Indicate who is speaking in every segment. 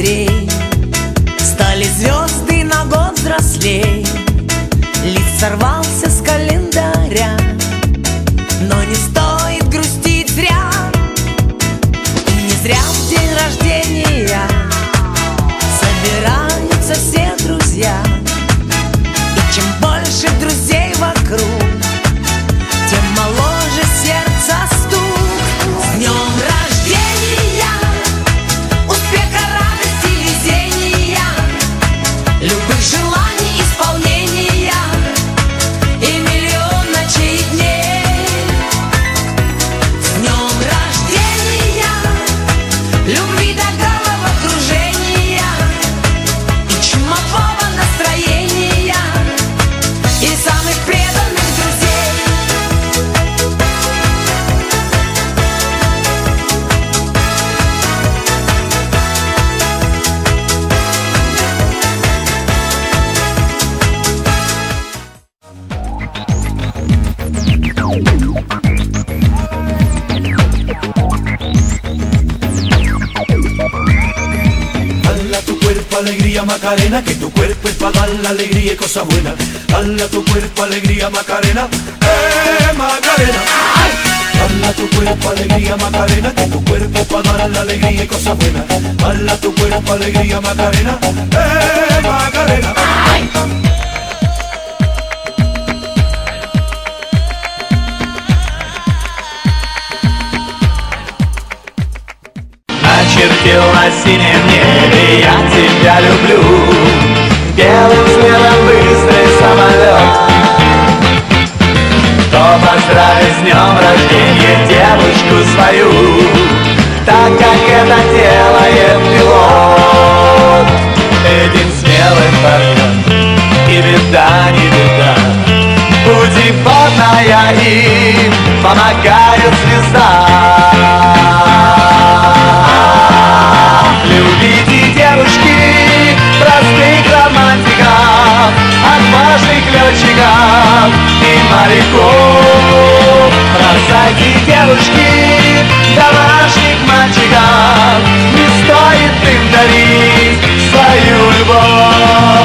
Speaker 1: щедрей Стали звезды на год взрослей. Лиц сорвался
Speaker 2: You alegría Macarena, que tu cuerpo es para dar la alegría y cosas buenas. Dale tu cuerpo alegría Macarena, eh Macarena. Dale tu cuerpo alegría Macarena, que tu cuerpo para dar la alegría y cosas buenas. Dale tu cuerpo alegría Macarena, eh Macarena.
Speaker 3: Начертил на синем Я тебя люблю. Белым светом быстрый самолет Кто поздравит с днем рождения Девушку свою? Так как это делает пилот. Этим смелым парнем И беда, не беда. Пути полная им Помогает звезда моряков. Бросайте девушки, домашних мальчиков, не стоит им дарить свою любовь.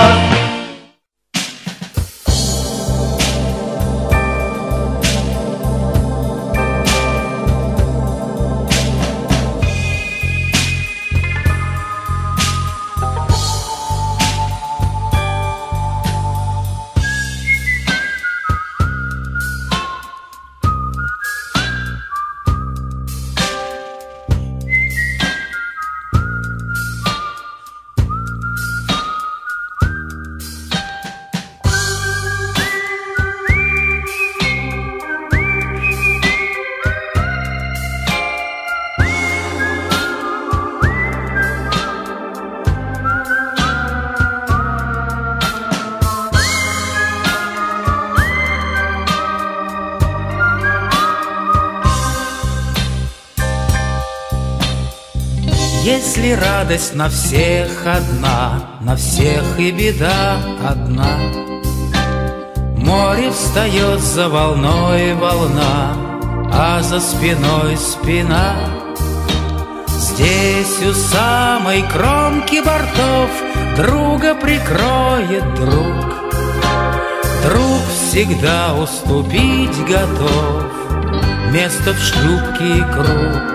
Speaker 4: Если радость на всех одна, на всех и беда одна. Море встает за волной волна, а за спиной спина. Здесь у самой кромки бортов друга прикроет друг. Друг всегда уступить готов, место в шлюпке и круг.